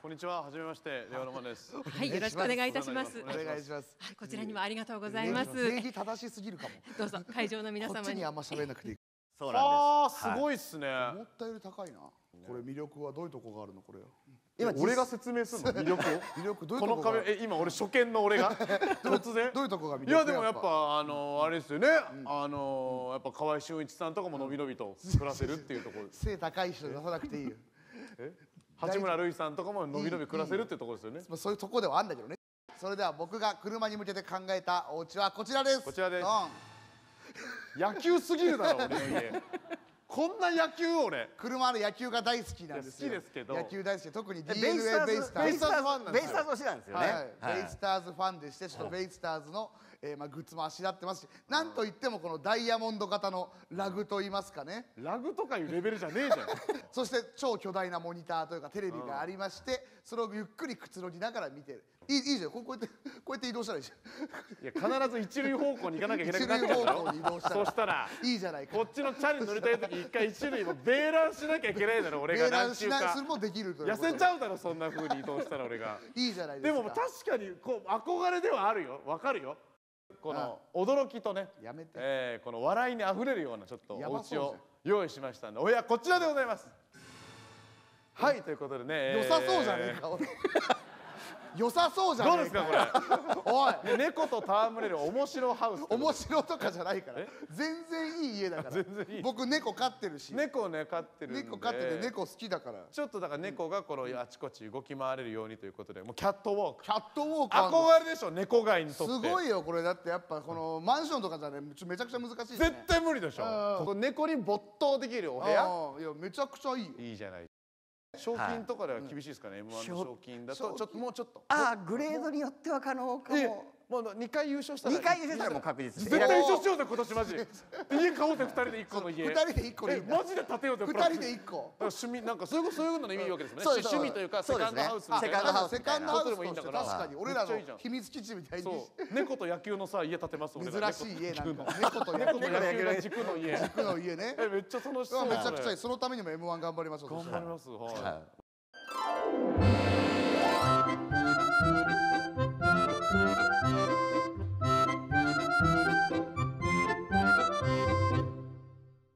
こんにちは、はじめまして、レオロマンです。はい、よろしくお願いいたします。おはい、願いします。こちらにもありがとうございます。礼儀正しすぎるかも。どうぞ会場の皆様にこっちにあんま喋らなくていい。そうなんですすごいっすね。思ったより高いな。これ魅力はどういうとこがあるのこれ。今、俺が説明するの、魅力？を。魅力どういうことのこが壁、え、今、俺初見の俺が？突然？どういうとこが魅力いや、でも、やっぱ、あの、あれですよね。あの、やっぱ河合俊一さんとかも伸び伸びと暮らせるっていうところ。背高い人出さなくていいよ。八村塁さんとかも伸び伸び暮らせるっていうところですよね。まあそういうとこではあるんだけどね。それでは僕が車に向けて考えたお家はこちらです。こちらですうん野球すぎるだろ、俺の家。こんな野球、俺。車の野球が大好きなんです好きですけど野球大好きで特に DNA ベイスターズベイスターズファンなんですよベイスターズ推しなんですよね。はい、ベイスターズファンでしてちょっとベイスターズの、えーまあ、グッズもあしらってますしなんといってもこのダイヤモンド型のラグといいますかね。ラグとかいうレベルじゃねえじゃん。そして超巨大なモニターというかテレビがありまして、それをゆっくりくつろぎながら見てる。いいいいじゃん。こうこうやって こうやって移動したらいいじいや、必ず一塁方向に行かなきゃいけなくなっ一塁ちゃうだろ。方向に移動したらそしたら。ゃんいいじゃないか。こっちのチャリに乗りたい時一回一塁もベーランしなきゃいけないだろ俺がベーランし何ないするもできるという痩せちゃうだろそんな風に移動したら俺が。いいじゃないでか。ですも確かにこう憧れではあるよ。わかるよこの驚きとねやめて。えーこの笑いにあふれるようなちょっとお家を用意しましたんでおやこちらでございます。はいということでね良さそうじゃねえか俺良さそうじゃねえどうですかこ おい。猫と戯れる面白ハウス面白とかじゃないから。え？全然いい家だから。全然いい。僕猫飼ってるし。猫をね飼ってる猫飼ってて猫好きだから。ちょっとだから猫がこのあちこち動き回れるようにということでもうキャットウォーク。キャットウォーカーの憧れでしょ猫飼いにとって。すごいよこれ。だってやっぱこのマンションとかじゃねめちゃくちゃ難しいし、ね、絶対無理でしょ。うん。ここ猫に没頭できるお部屋？いやめちゃくちゃいいよ。いいじゃない賞金とかでは厳しいですかね？M1 の賞金だと。賞ちょっともうちょっと。ああグレードによっては可能かえも。もう2回優勝したら二回優勝したらもう確実絶対優勝しようぜ今年マジ。で家買おうぜ2人で1個の家。二人で一個でいいんだえマジで建てようぜ二人で一個。趣味なんかそういうことそういうのの意味わけですよね。そうです趣味というかセそうですね。カンドハウスセカンドなハウス。セカンドハウスもいいんだから。確かに俺らの秘密基地みたいに。そう。猫と野球のさ家建てます珍しい家猫なんか。猫と猫と猫野球が軸の家。肉の家ね。えめっちゃ楽しそう。めちゃくちゃいい。そそのためにも M1 頑張りましょう。れ頑張りますはい。はい